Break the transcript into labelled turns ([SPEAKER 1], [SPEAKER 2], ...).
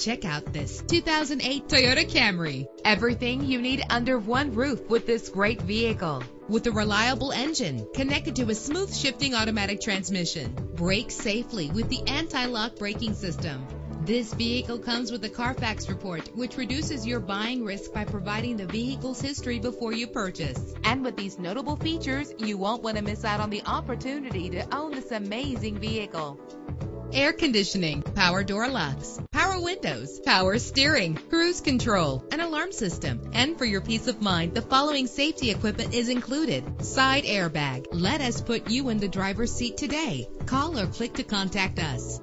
[SPEAKER 1] Check out this 2008 Toyota Camry. Everything you need under one roof with this great vehicle. With a reliable engine connected to a smooth shifting automatic transmission. Brake safely with the anti-lock braking system. This vehicle comes with a Carfax report, which reduces your buying risk by providing the vehicle's history before you purchase. And with these notable features, you won't want to miss out on the opportunity to own this amazing vehicle air conditioning, power door locks, power windows, power steering, cruise control, an alarm system. And for your peace of mind, the following safety equipment is included. Side airbag. Let us put you in the driver's seat today. Call or click to contact us.